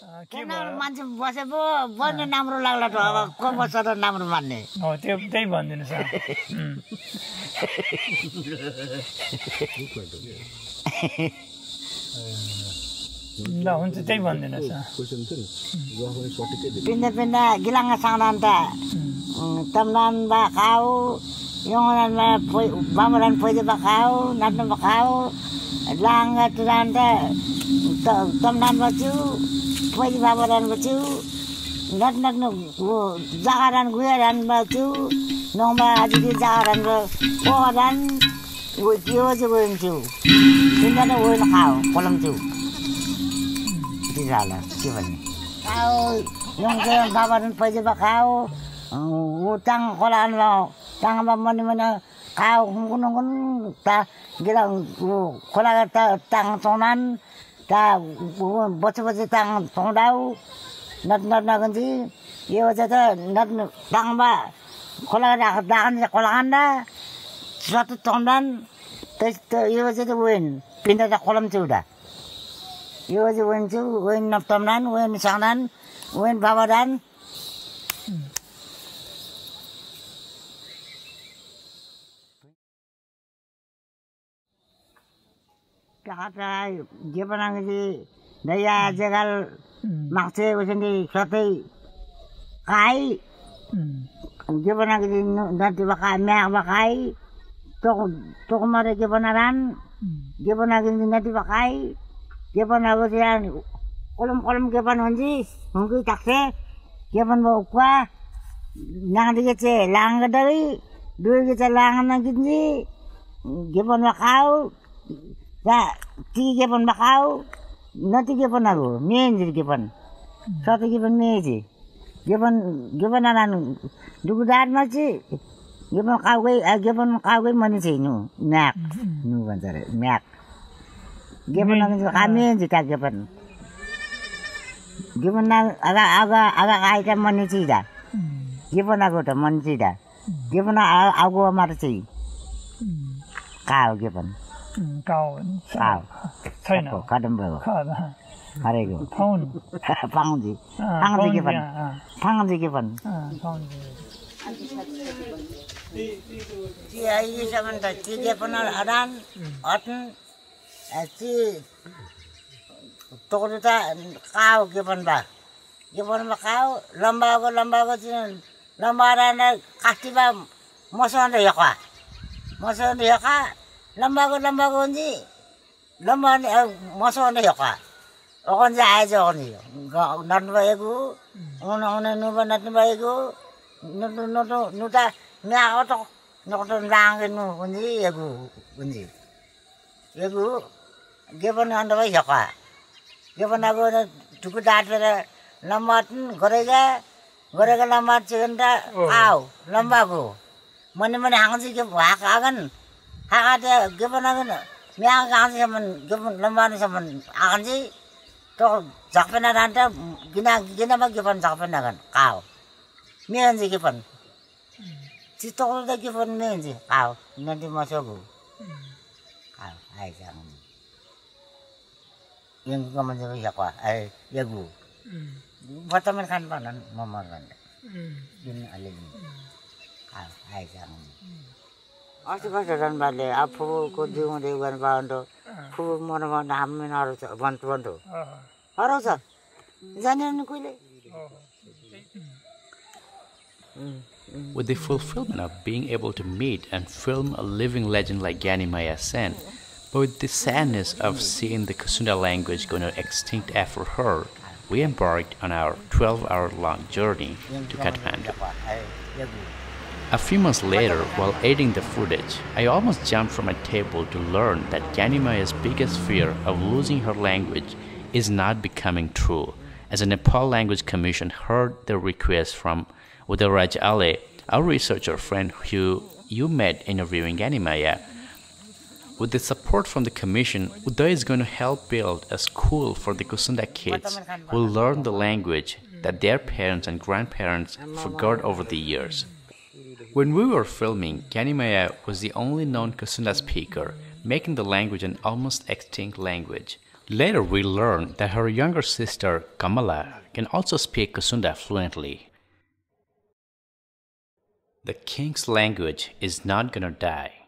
मान्छे बसे पो बस्ने राम्रो लाग्ला त अब को बस्छ त राम्रो मान्ने। हो त्यो त्यही भनिदिनुहोस् न उम्. ल हुन्छ त्यही भनिदिनुहोस् न पिन्दा पिन्दा गिलाङ्गा साङ्दान त। तमदान बा खाऊ यङदान बा बामरान पैदे बा खाऊ नाच्नु बा खाऊ लाङ्गा तुरान त तमदान बच्छु पैदे बाबरान बच्छु नट नट्नु जागारान गुयारान बच्छु नङबा आजि जागारान पोगारान यो चाहिँ गइन्छु पिन्दा त गइन खाऊ पलम्छु त्यति झाला के भन्ने? खाऊ। यङके बाबारन पैदे बा खाऊ। ऊ टाङ खोलान बा टाङमा मनि मनि खाऊ हुङ्कुन हुङ्कुन ता गिरा ऊ खोला टाङ चौनान ता बच्चे बच्चे टाङ चौडाउ नट नट नगन्जी। यो चाहिँ त नट टाङमा खोला दागन खोला खान्दा सत चौडान त्यस्तो यो चाहिँ त वेन पिन्दा त खोलाम चौडा। यो चाहिँ वेन छु वेन नप्तमनान वेन साङनान वेन बाबादान। हातलाई जे बनाएपछि दैया जेगाल माग्थे उसले सतै खाइ जे बनाएपछि नदी बकाइ म्याग बकाइ तोक तोकमरे जे बनारान जे बनाएपछि नदी बकाइ जे बनाएपछि kolom kolom ke pan honji hongi takse ke pan bo kwa di kece lang dari dua kece lang nang kinji ke मा का हो न ती के बनाएको मेहन्छ के पनि सेपन मेहे गेपन गेपन लानु डुबुदारमा चाहिँ गेपन काउकै गेपन काउकै मनी छु म्याक नु भन्छ अरे म्याक गेपन लान्छ कहाँ मेन्जी कहाँ गेपन पनि गेबन अगा अगा त आइटा चाहिँ दा गेपन आएको त मनी चाहिँ दा दापन आगो मात्रै का हो गे पनि Sawa. Sawa. Kadambawa. Kadambawa. Arego. Pound. Pound ji. Pound ji given. Pound ji given. Pound ji. Tia i saman da ti given al aran otten kau given ba. Given ba kau lamba go lamba go tin lamba aran kasti ba mosan da yakwa. Mosan da yakwa 아, 아고 말지. 가오, 개번. उम्, गाउँ 가오. छैन 가든 뭐. खा- 가래고. पाउनु 방지. अँ, 방지 पाउनु 개번. त्यहाँ, 방지 개번. अँ, अँ, पाउनु Tia ini sama dah tiga pernah adan, adan, si toko tu kau kepan bah, kepan bah kau lamba ko lamba ko sini lamba ada kasti bah masa ada ya kah, masa ada ya kah, lamba ko lamba ko ni lamba ni masa ada ya kah. Okon sa aja okon ni, nan ba ego, ona ona nu ba nat ba ego, nu nu nu nu nu ta nya hangate gimana gini miang kansi semen gimun lemban semen akansi toh zakpena nanti, gina gina ma gipan zakpena kan kau mian sih gipan si tokol da gipan mian si kau nanti masuk bu, kau ay jangan yang kamu jadi siapa ay ya bu vitamin kan panan mama kan ini alim kau ay jangan Asu ka dan bale apu ko diung dewan bando fu mon mon namin haru bantu bantu अँ, हराउँछ जानेन कहिले With the fulfillment of being able to meet and film a living legend like Ganimaya Sen, but with the sadness of seeing the Kusunda language going extinct after her, we embarked on our 12 hour long journey to Kathmandu. A few months later, while editing the footage, I almost jumped from a table to learn that thatGanimaya's biggest fear of losing her language is not becoming true, as the Nepal Language Commission heard the request from Udaraj Ale, our researcher friend who you met interviewing Ganimaya. With the support from the commission, Uday is going to help build a school for the Kusunda kids who learn the language that their parents and grandparents forgot over the years. When we were filming, Ganimaya was the only known Kusunda speaker, making the language an almost extinct language. Later, we learned that her younger sister Kamala can also speak Kusunda fluently. The king's language is not gonna die.